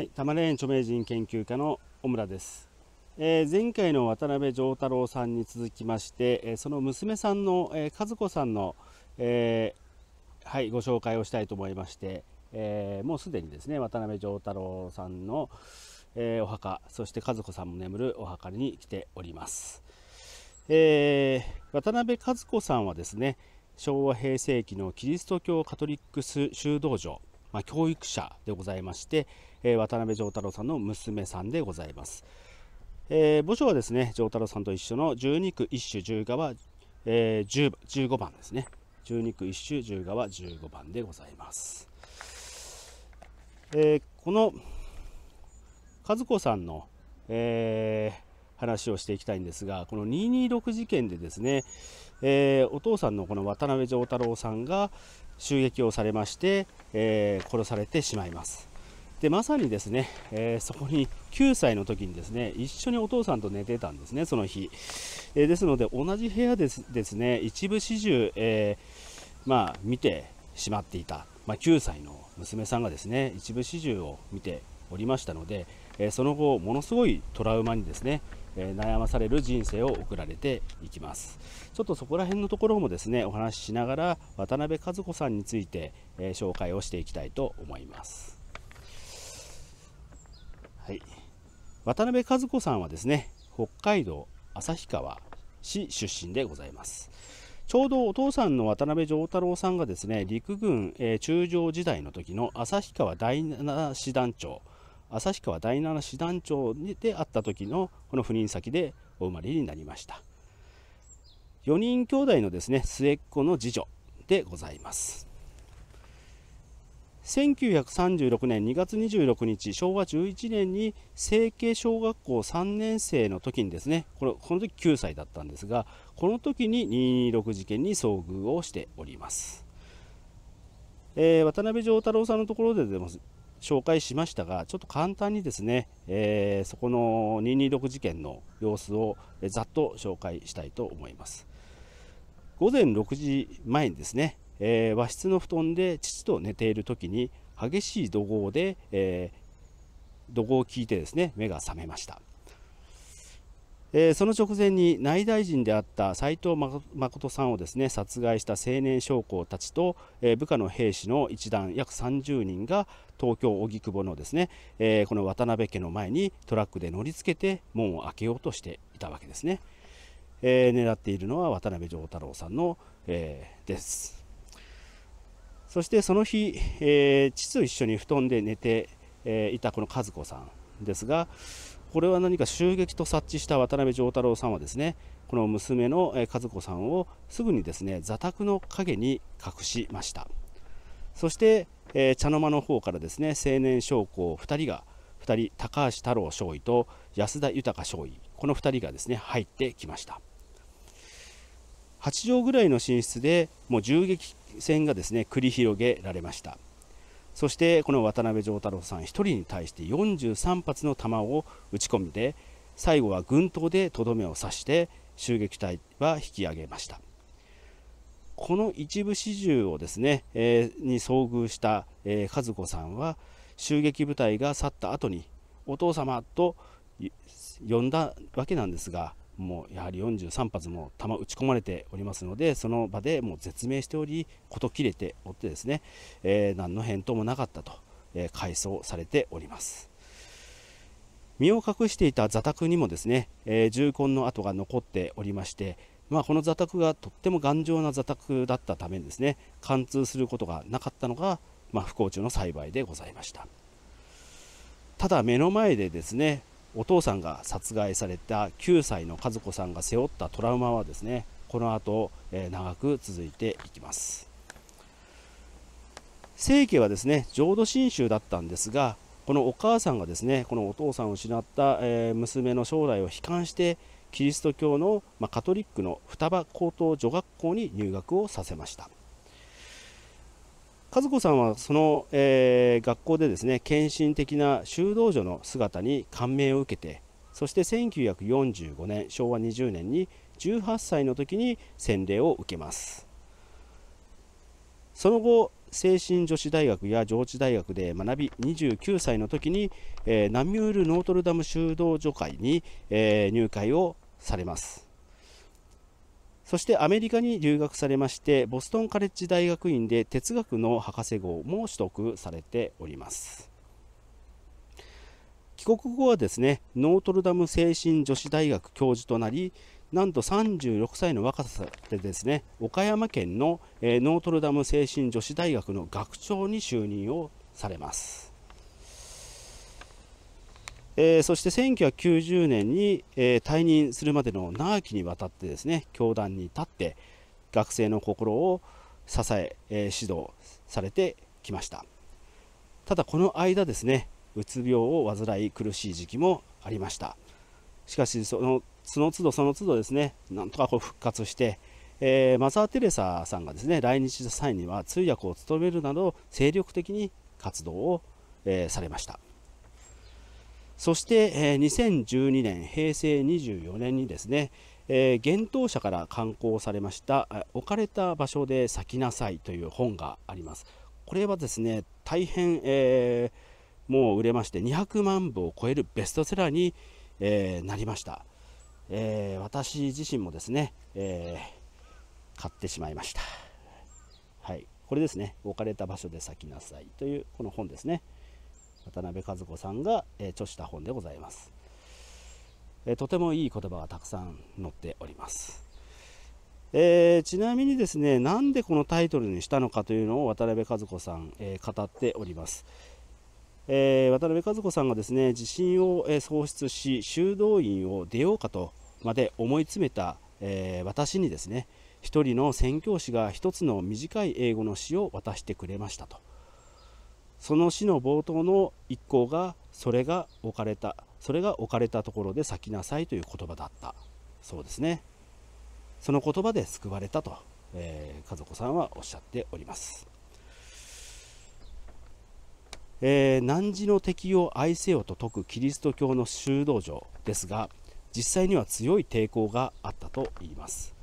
はい、玉霊園著名人研究家の小村です、えー、前回の渡辺丈太郎さんに続きまして、えー、その娘さんの、えー、和子さんの、えはい、ご紹介をしたいと思いまして、えもうすでにですね渡辺丈太郎さんの、えお墓そして和子さんも眠るお墓に来ております、え渡辺和子さんはですね昭和平成期のキリスト教カトリック修道場まあ、教育者でございまして、えー、渡辺丈太郎さんの娘さんでございます。えー、墓所はですね、丈太郎さんと一緒の12区一種10側、えー、15番ですね。12区一種10側15番でございます。えー、この和子さんの、えー、話をしていきたいんですが、この226事件でですね、えー、お父さんのこの渡辺丈太郎さんが襲撃をされまして、えー、殺されてしまいます。でまさにですね、えー、そこに9歳の時にですね一緒にお父さんと寝てたんですね、その日。えー、ですので、同じ部屋ですですね一部始終、えまあ、見てしまっていた、まあ、9歳の娘さんがですね一部始終を見ておりましたので、えその後、ものすごいトラウマにですね、え悩まされる人生を送られていきますちょっとそこら辺のところもですねお話ししながら渡辺和子さんについて、え紹介をしていきたいと思いますはい。渡辺和子さんはですね北海道旭川市出身でございます。ちょうどお父さんの渡辺丈太郎さんがですね陸軍、えー、中将時代の時の旭川第7師団長旭川第七師団長であった時のこの赴任先でお生まれになりました。4人兄弟のですね末っ子の次女でございます。1936年2月26日昭和11年に成形小学校3年生の時にですねこのこの時9歳だったんですがこの時に226事件に遭遇をしております、えー、渡辺丈太郎さんのところででも紹介しましたが、ちょっと簡単にですね、えー、そこの226事件の様子をざっと紹介したいと思います。午前6時前にですね、えー、和室の布団で父と寝ている時に激しい怒号で、えー、怒号を聞いてですね目が覚めました。えー、その直前に内大臣であった斉藤誠さんをですね殺害した青年将校たちと、えー、部下の兵士の一団約30人が東京荻窪のですね、え、この渡辺家の前にトラックで乗り付けて門を開けようとしていたわけですね、え狙っているのは渡辺丈太郎さんの、えですそしてその日、え父と一緒に布団で寝て、えいたこの和子さんですがこれは何か襲撃と察知した渡辺丈太郎さんはですねこの娘の和子さんをすぐにですね座卓の陰に隠しました。そして、えー、茶の間の方からですね青年将校2人が2人高橋太郎少尉と安田豊少尉この2人がですね入ってきました。8畳ぐらいの寝室でもう銃撃戦がですね繰り広げられました。そしてこの渡辺丈太郎さん1人に対して43発の弾を撃ち込みで最後は軍刀でとどめを刺して襲撃隊は引き上げました。この一部始終をですね、えー、に遭遇した、えー、和子さんは襲撃部隊が去った後にお父様と呼んだわけなんですがもうやはり43発も弾打ち込まれておりますのでその場でもう絶命しており事切れておってですね、えー、何の返答もなかったと、えー、回想されております。身を隠していた座卓にもですね、えー、銃痕の跡が残っておりまして、まあ、この座卓がとっても頑丈な座卓だったためにですね貫通することがなかったのが、まあ、不幸中の幸いでございました。ただ目の前でですねお父さんが殺害された9歳の和子さんが背負ったトラウマはですねこの後、えー、長く続いていきます。清家はですね浄土真宗だったんですがこのお母さんがですねこのお父さんを失った、えー、娘の将来を悲観してキリスト教の、まあ、カトリックの双葉高等女学校に入学をさせました。和子さんはその、えー、学校でですね献身的な修道女の姿に感銘を受けてそして1945年昭和20年に18歳の時に洗礼を受けます。その後精神女子大学や上智大学で学び29歳の時に、えー、ナミュール・ノートルダム修道女会に、えー、入会をされます。そしてアメリカに留学されましてボストンカレッジ大学院で哲学の博士号も取得されております。帰国後はですねノートルダム清心女子大学教授となりなんと36歳の若さでですね岡山県の、ノートルダム清心女子大学の学長に就任をされます、えー、そして1990年に、えー、退任するまでの長きにわたってですね教団に立って学生の心を支ええ指導されてきました。ただこの間ですねうつ病を患い苦しい時期もありました。しかしそのその都度その都度ですねなんとかこう復活して、えー、マザー・テレサさんがですね来日した際には通訳を務めるなど精力的に活動を、えー、されました。そして、えー、2012年平成24年にですね、えー、幻冬舎から刊行されました「置かれた場所で咲きなさい」という本があります。これはですね大変、えーもう売れまして200万部を超えるベストセラーに、えー、なりました、えー、私自身もですね、えー、買ってしまいました。はい。これですね置かれた場所で咲きなさいというこの本ですね。渡辺和子さんが、え著した本でございます、えとてもいい言葉がたくさん載っております。えー、ちなみにですねなんでこのタイトルにしたのかというのを渡辺和子さん、えー、語っております、えー、渡辺和子さんがですね自信を、え喪失し修道院を出ようかとまで思い詰めた、えー、私にですね一人の宣教師が一つの短い英語の詩を渡してくれましたと。その詩の冒頭の一項がそれが置かれたそれが置かれたところで咲きなさいという言葉だった。そうですね。その言葉で救われたと、えー、和子さんはおっしゃっております。えー、汝の敵を愛せよと説くキリスト教の修道場ですが実際には強い抵抗があったといいます。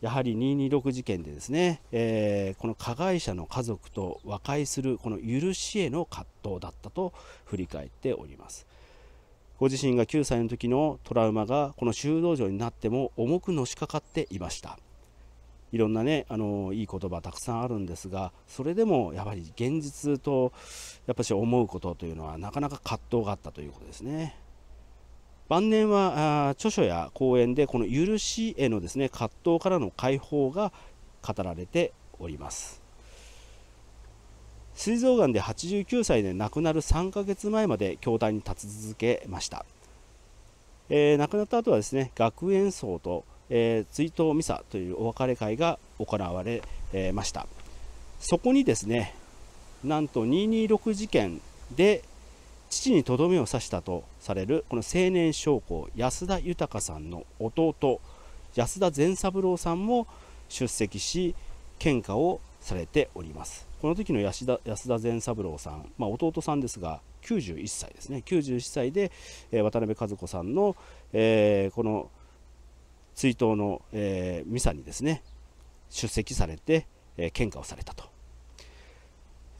やはり226事件でですね、えー、この加害者の家族と和解するこの許しへの葛藤だったと振り返っております。ご自身が9歳の時のトラウマがこの修道場になっても重くのしかかっていました。いろんなねあのいい言葉たくさんあるんですがそれでもやはり現実とやっぱし思うことというのはなかなか葛藤があったということですね。晩年はあ著書や講演でこの許しへのですね葛藤からの解放が語られております。膵臓がんで89歳で亡くなる3ヶ月前まで教壇に立ち続けました、えー、亡くなった後はですね学園葬とえー、追悼ミサというお別れ会が行われ、えー、ました。そこにですねなんと226事件で父にとどめを刺したとされるこの青年将校安田豊さんの弟安田善三郎さんも出席し献花をされております。この時の安田安田善三郎さん、まあ、弟さんですが91歳ですね。91歳で、えー、渡辺和子さんの、えー、この追悼の、えー、ミサにですね出席されて、えー、献花をされたと、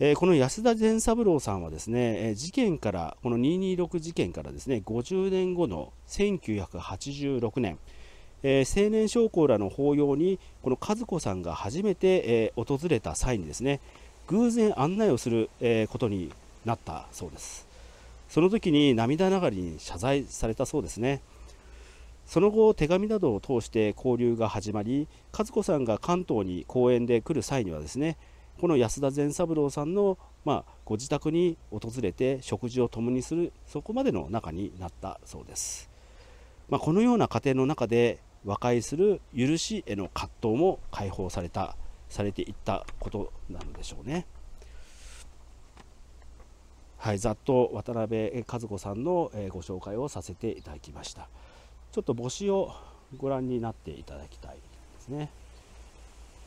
えー、この安田善三郎さんはですね、え事件からこの226事件からですね50年後の1986年、え青年将校らの法要にこの和子さんが初めて、え訪れた際にですね偶然案内をする、えことになったそうです。その時に涙ながらに謝罪されたそうですね。その後手紙などを通して交流が始まり和子さんが関東に講演で来る際にはですねこの安田善三郎さんの、まあ、ご自宅に訪れて食事を共にするそこまでの仲になったそうです、まあ、このような過程の中で和解する許しへの葛藤も解放されたされていったことなのでしょうねはい、ざっと渡辺和子さんのご紹介をさせていただきました。ちょっと母子をご覧になっていただきたいですね。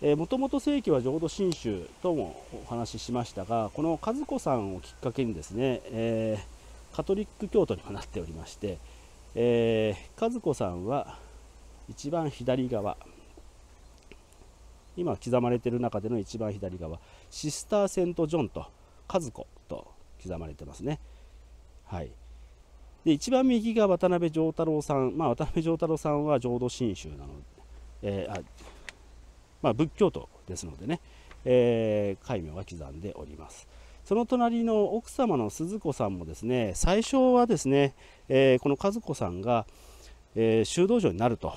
もともと正規は浄土真宗ともお話ししましたがこの和子さんをきっかけにですね、えー、カトリック教徒にもなっておりまして、えー、和子さんは一番左側今刻まれている中での一番左側シスター・セント・ジョンと和子と刻まれてますね。はい。で一番右が渡辺丈太郎さん、まあ、渡辺丈太郎さんは浄土真宗なので、えー、まあ、仏教徒ですのでね、えー、戒名は刻んでおります。その隣の奥様の鈴子さんもですね最初はですね、えー、この和子さんが、えー、修道場になると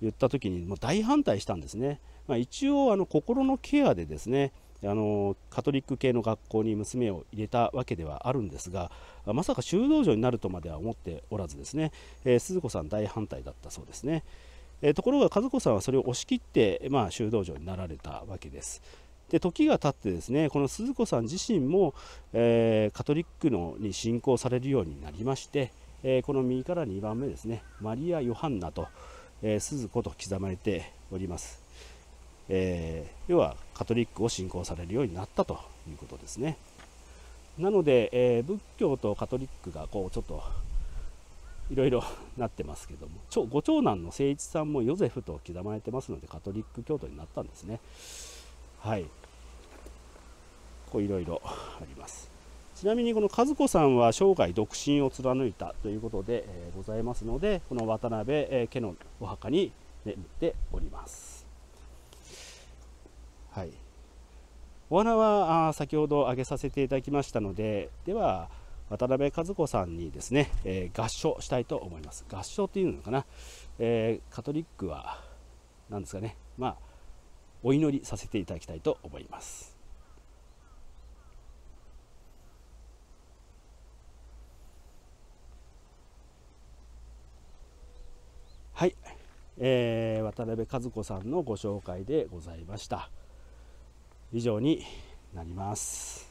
言った時にもう大反対したんですね、まあ、一応あの心のケアでですねあのカトリック系の学校に娘を入れたわけではあるんですがまさか修道場になるとまでは思っておらずですね、えー、鈴子さん大反対だったそうですね、えー、ところが和子さんはそれを押し切って、まあ、修道場になられたわけですで時が経ってですねこの鈴子さん自身も、えー、カトリックのに信仰されるようになりまして、えこの右から2番目ですねマリア・ヨハンナと、え鈴子と刻まれておりますえー、要はカトリックを信仰されるようになったということですね。なので、えー、仏教とカトリックがこうちょっといろいろなってますけども ご長男の誠一さんもヨゼフと刻まれてますのでカトリック教徒になったんですね。はいこういろいろあります。ちなみにこの和子さんは生涯独身を貫いたということで、えー、ございますのでこの渡辺、えー、家のお墓に眠っております。はい、お花はあ先ほど挙げさせていただきましたのででは渡辺和子さんにですね、えー、合唱したいと思います。合唱っていうのかな、えー、カトリックは何ですかね。まあお祈りさせていただきたいと思います。はい、えー、渡辺和子さんのご紹介でございました。以上になります。